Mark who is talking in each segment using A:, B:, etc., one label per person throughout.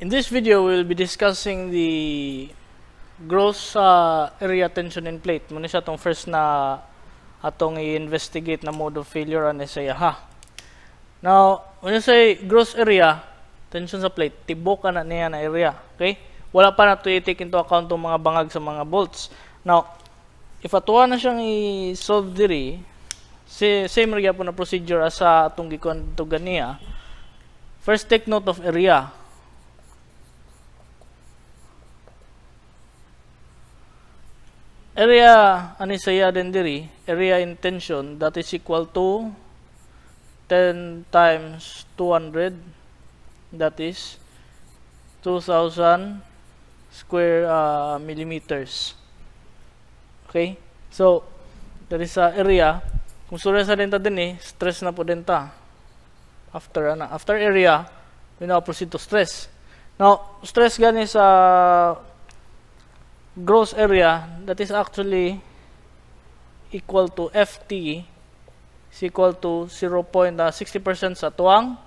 A: In this video, we'll be discussing the gross uh, area tension in plate. Muna siya itong first na atong i-investigate na mode of failure on SIA ha. Now, when you say gross area tension sa plate, tibok na niya na area. Okay? Wala pa na to i-take into account itong mga bangag sa mga bolts. Now, if atuwa na siyang i-solve diri, si, same area po na procedure as sa atong gikon to ganiya. First, take note of area. Area ani saya din diri? Area in tension that is equal to 10 times 200 that is 2000 square uh, millimeters. Okay? So there is a area. Kung sura sa denta din eh stress na po denta after ana after area we now proceed to stress. Now stress gani sa gross area that is actually equal to FT is equal to 0.60% sa tuwang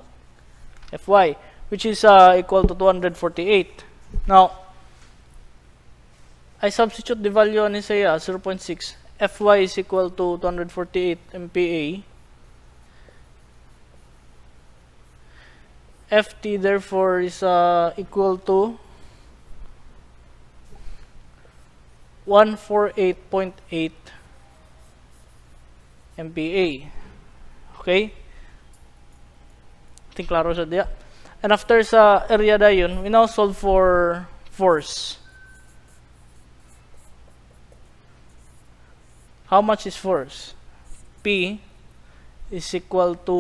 A: FY which is uh, equal to 248. Now, I substitute the value on Isaiah 0.6. Fy is equal to 248 MPa. Ft therefore is uh, equal to 148.8 MPa. Okay? Think klaro siya diya. And after sa area da yun, we now solve for force. How much is force? P is equal to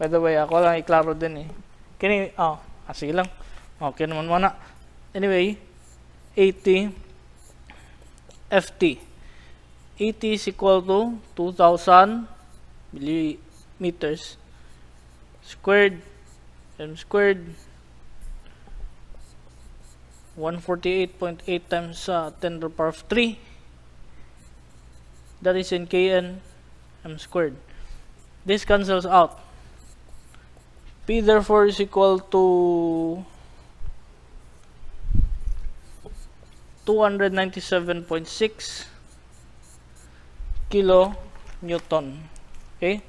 A: by the way, ako lang iklaro din eh. Kini, oh, ah, sige lang. Okay naman muna. Anyway, 80 FT. ET is equal to 2000 millimeters squared m squared 148.8 times uh, 10 to the power of 3 that is in kn m squared. This cancels out. P therefore is equal to 297.6 kilo newton. Okay?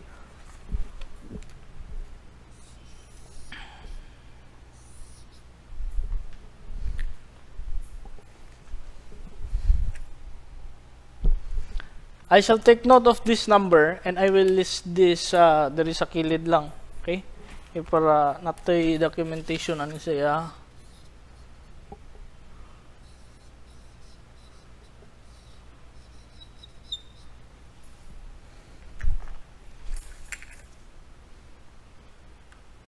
A: I shall take note of this number and I will list this uh, there is a kilid lang. Okay? E para natay documentation ano siya